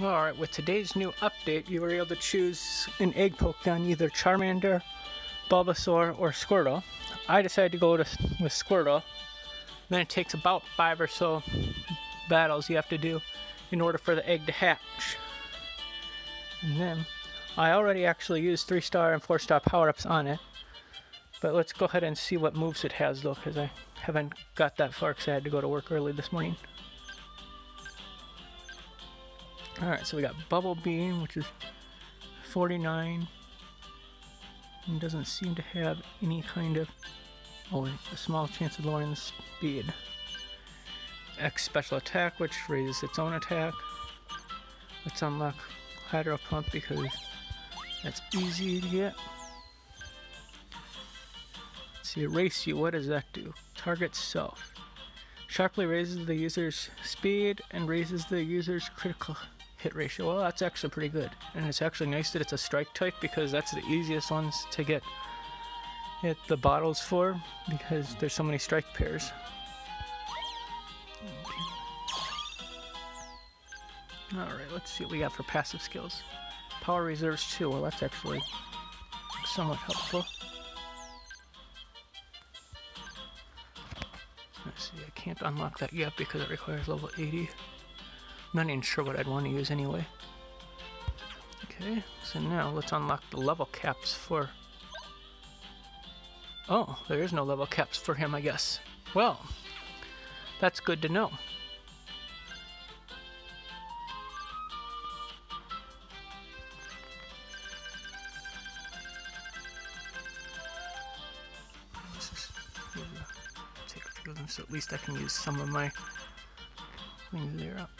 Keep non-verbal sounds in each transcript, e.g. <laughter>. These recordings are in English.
Alright, with today's new update, you were able to choose an egg Pokemon, either Charmander, Bulbasaur, or Squirtle. I decided to go to, with Squirtle. Then it takes about five or so battles you have to do in order for the egg to hatch. And then, I already actually used 3 star and 4 star power ups on it. But let's go ahead and see what moves it has though, because I haven't got that far because I had to go to work early this morning. Alright, so we got Bubble Beam, which is 49. And doesn't seem to have any kind of... Oh, a small chance of lowering the speed. X Special Attack, which raises its own attack. Let's unlock Hydro Pump because that's easy to get. Let's see, Erase You, what does that do? Target Self. Sharply raises the user's speed and raises the user's critical hit ratio. Well, that's actually pretty good. And it's actually nice that it's a strike type because that's the easiest ones to get hit the bottles for because there's so many strike pairs. Alright, let's see what we got for passive skills. Power reserves too. Well, that's actually somewhat helpful. Let's see, I can't unlock that yet because it requires level 80. Not even sure what I'd want to use anyway. Okay, so now let's unlock the level caps for... Oh, there is no level caps for him, I guess. Well, that's good to know. so at least I can use some of my things there up.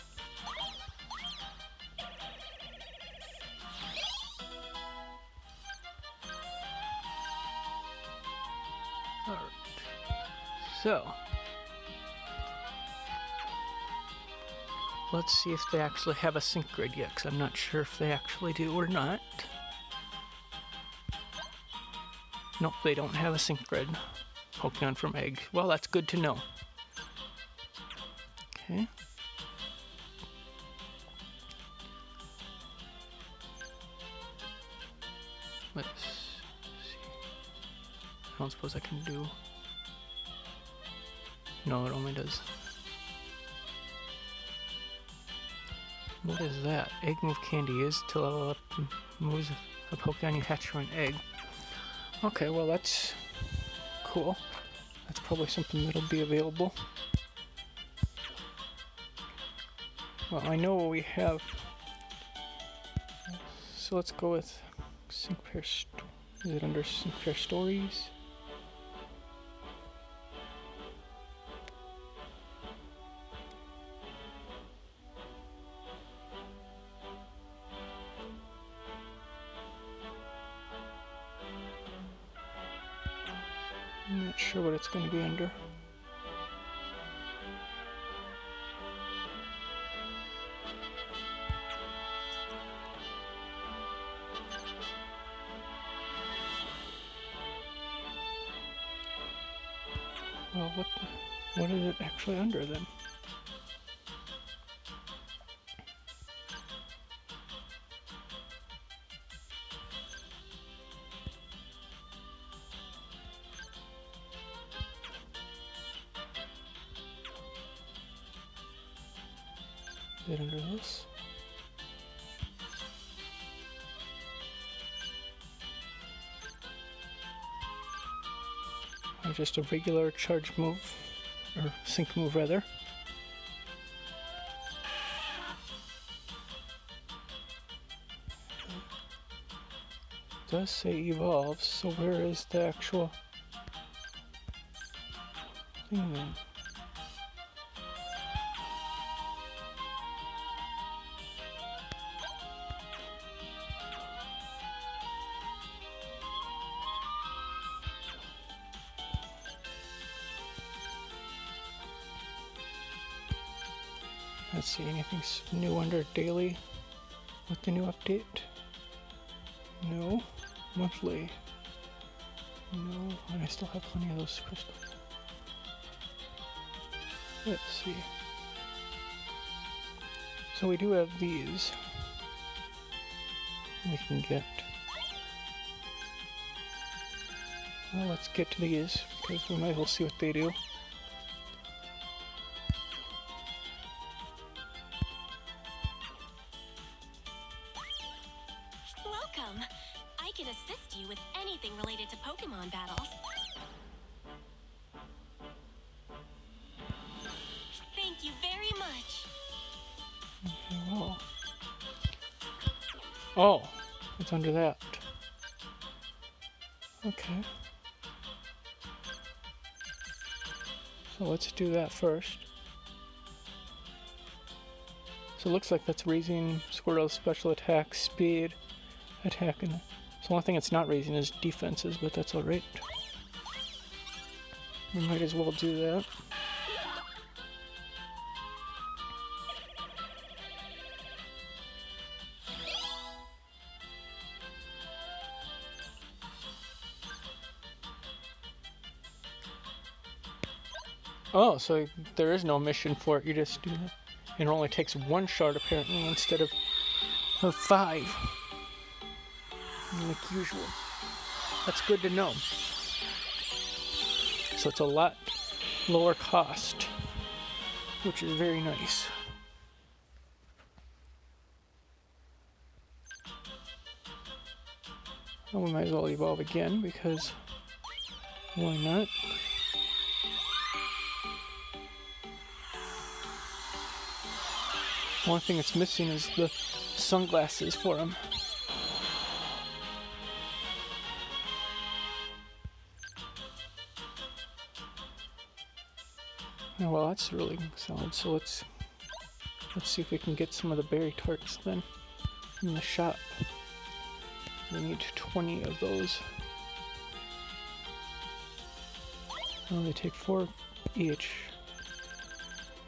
So. Let's see if they actually have a sync grid yet, because I'm not sure if they actually do or not. Nope, they don't have a sync grid. Pokemon from Egg. Well, that's good to know. Okay. Let's see. I don't suppose I can do... No, it only does... What is that? Egg move candy is to uh, level up moves a Pokemon you hatch from an egg. Okay, well that's cool. That's probably something that'll be available. Well, I know what we have... So let's go with Sync Pair... Is it under Sync Pair Stories? What what is it actually under then? Is it under this? Just a regular charge move, or sync move rather. It does say evolves, so where is the actual thing then? Let's see, anything new under daily with the new update? No. Monthly? No, and I still have plenty of those crystals. Let's see. So we do have these. We can get. Well, let's get to these because we might as well see what they do. I can assist you with anything related to Pokemon battles. Thank you very much. Well. Oh, it's under that. Okay. So let's do that first. So it looks like that's raising Squirtle's special attack, speed, attack, and so the only thing it's not raising is defenses, but that's alright. We might as well do that. Oh, so there is no mission for it. You just do that. It only takes one shard apparently instead of, of five. Like usual. That's good to know. So it's a lot lower cost, which is very nice. And we might as well evolve again because why not? One thing it's missing is the sunglasses for him. Oh, well, that's really solid. So let's let's see if we can get some of the berry tarts then in the shop. We need 20 of those. Oh, they take four each.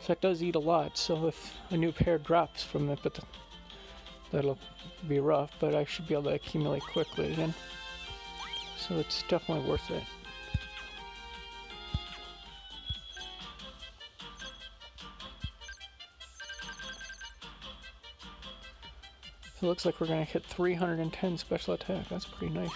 So that does eat a lot, so if a new pair drops from it, but that'll be rough, but I should be able to accumulate quickly again. So it's definitely worth it. It looks like we're going to hit 310 special attack. That's pretty nice.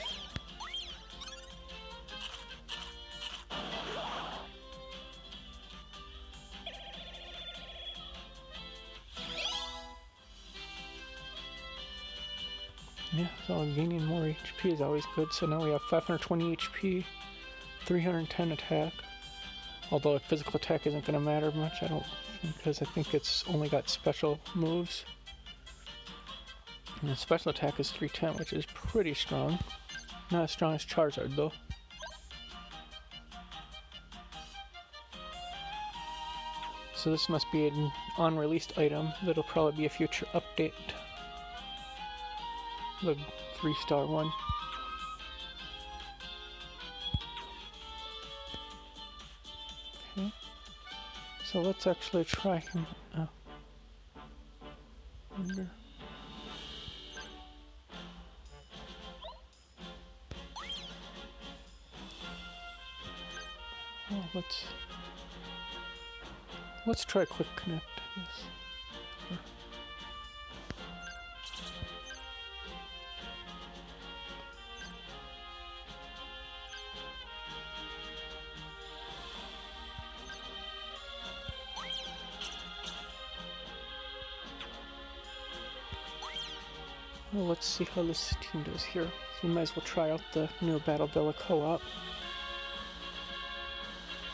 Yeah, so gaining more HP is always good. So now we have 520 HP, 310 attack. Although a physical attack isn't going to matter much, I don't, because I think it's only got special moves. And special attack is 310, which is pretty strong. Not as strong as Charizard, though. So this must be an unreleased item that'll probably be a future update. The three star one. So let's actually try him. Oh. Uh, wonder. Let's let's try quick connect. Yes. Sure. Well, let's see how this team does here. So we might as well try out the new Battle Villa co-op.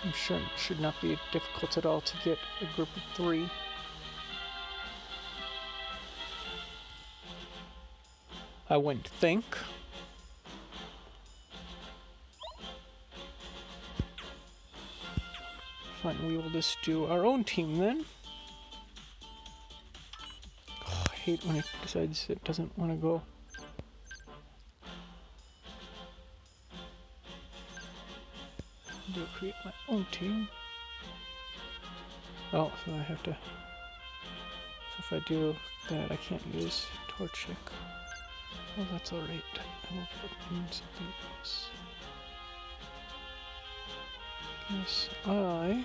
I'm sure it should not be difficult at all to get a group of three. I wouldn't think. Fine, we will just do our own team then. Oh, I hate when it decides it doesn't want to go. Create my own team. Oh, so I have to. So if I do that, I can't use Torchic. Oh, that's alright. I will put in something else. Yes, I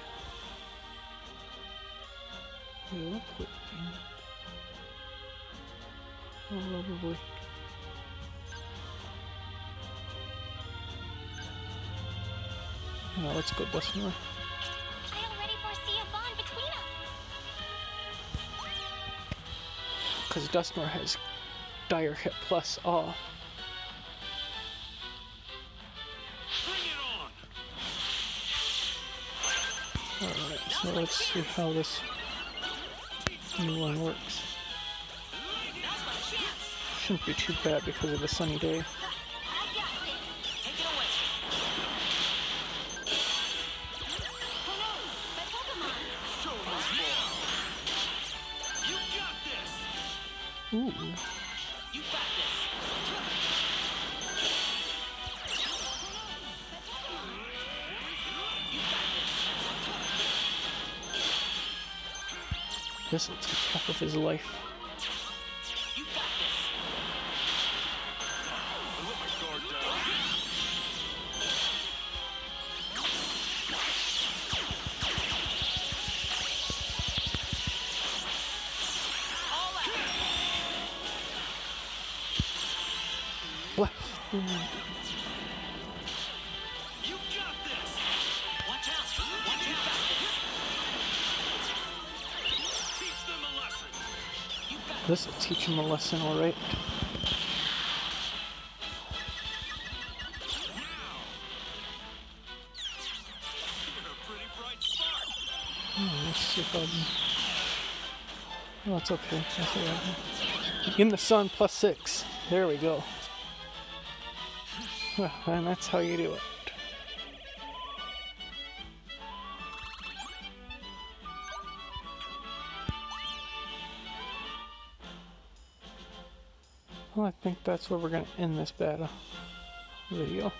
will put in Probably. Yeah, let's go Dusknoir. I already foresee a bond between us. Because Dusknoir has dire hit plus all. Alright, so let's see how this new one works. Shouldn't be too bad because of the sunny day. Ooh, this will take half of his life. This will teach him a lesson, alright. Hmm, Spark. Oh, let's okay. That's alright. In the sun, plus six. There we go. <laughs> And that's how you do it. Well, I think that's where we're going to end this battle video.